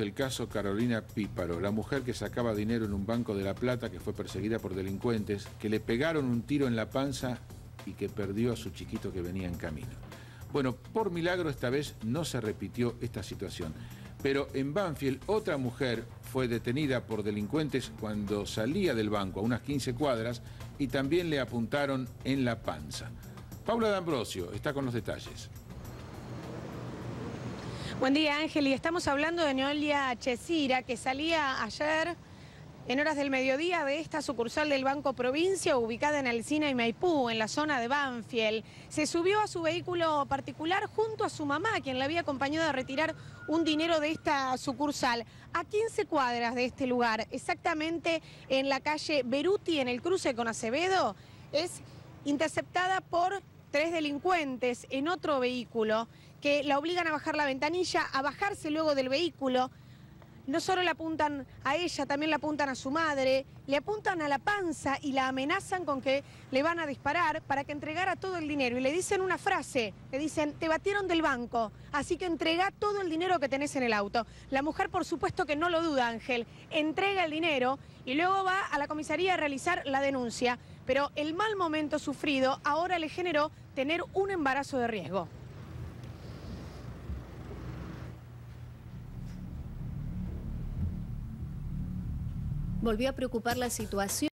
El caso Carolina Píparo, la mujer que sacaba dinero en un banco de La Plata, que fue perseguida por delincuentes, que le pegaron un tiro en la panza y que perdió a su chiquito que venía en camino. Bueno, por milagro esta vez no se repitió esta situación. Pero en Banfield otra mujer fue detenida por delincuentes cuando salía del banco a unas 15 cuadras y también le apuntaron en la panza. Paula D'Ambrosio está con los detalles. Buen día Ángel y estamos hablando de Neolia Chesira que salía ayer en horas del mediodía de esta sucursal del Banco Provincia ubicada en el Cine y Maipú, en la zona de Banfield. Se subió a su vehículo particular junto a su mamá, quien la había acompañado a retirar un dinero de esta sucursal a 15 cuadras de este lugar, exactamente en la calle Beruti, en el cruce con Acevedo. Es interceptada por tres delincuentes en otro vehículo que la obligan a bajar la ventanilla, a bajarse luego del vehículo. No solo le apuntan a ella, también le apuntan a su madre, le apuntan a la panza y la amenazan con que le van a disparar para que entregara todo el dinero. Y le dicen una frase, le dicen, te batieron del banco, así que entrega todo el dinero que tenés en el auto. La mujer, por supuesto que no lo duda, Ángel, entrega el dinero y luego va a la comisaría a realizar la denuncia. Pero el mal momento sufrido ahora le generó tener un embarazo de riesgo. Volvió a preocupar la situación.